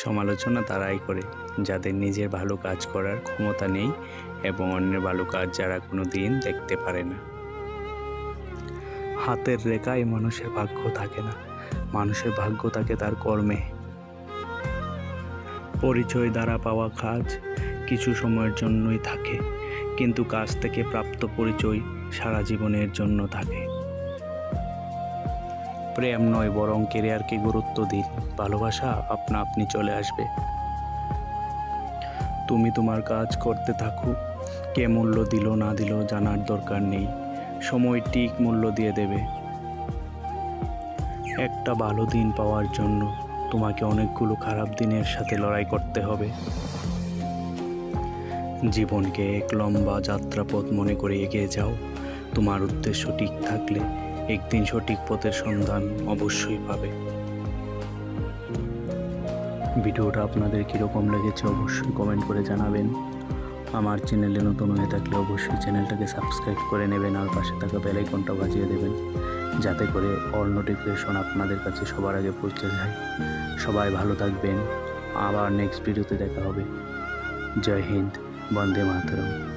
সমালোচনা তারাই করে, যাদের নিজের ভালো কাজ করার ক্ষমতা নেই এবং অন্যের ভালো কাজ যারা কোনো দিন দেখতে পারে না। হাতের রেখায় মানুষের ভাগ্য থাকে না, মানুষের ভাগ্য থাকে তার কর্মে। পরিচয় দ্বারা পাওয়া কাজ কিছু সময়ের জন্যই থাকে, কিন্তু কাজ থেকে প্রাপ্ত পরিচয় সারা জীবনের জন্য থাকে। প্রেম নয়, বরং কেরিয়ারকে গুরুত্ব দিন ভালোবাসা আপনা আপনি চলে আসবে। তুমি তোমার কাজ করতে থাকো। কে মূল্য দিল না দিল জানার দরকার নেই। সময় ঠিক মূল্য দিয়ে দেবে। একটা ভালো দিন পাওয়ার জন্য তোমাকে অনেকগুলো খারাপ দিনের সাথে লড়াই করতে হবে। জীবনকে এক লম্বা যাত্রাপথ মনে করে এগিয়ে যাও। তোমার উদ্দেশ্য ঠিক থাকলে একদিন সঠিক পথের সন্ধান অবশ্যই পাবে। ভিডিওটা আপনাদের কীরকম লেগেছে অবশ্যই কমেন্ট করে জানাবেন। আমার চ্যানেলে নতুন হয়ে থাকলে অবশ্যই চ্যানেলটাকে সাবস্ক্রাইব করে নেবেন আর পাশে থাকা বেল আইকনটা বাজিয়ে দেবেন। যাতে করে অল নোটিফিকেশন আপনাদের কাছে সবার আগে পৌঁছে যায়। সবাই ভালো থাকবেন। আবার নেক্সট ভিডিওতে দেখা হবে। জয় হিন্দ, বন্দে মাতরম।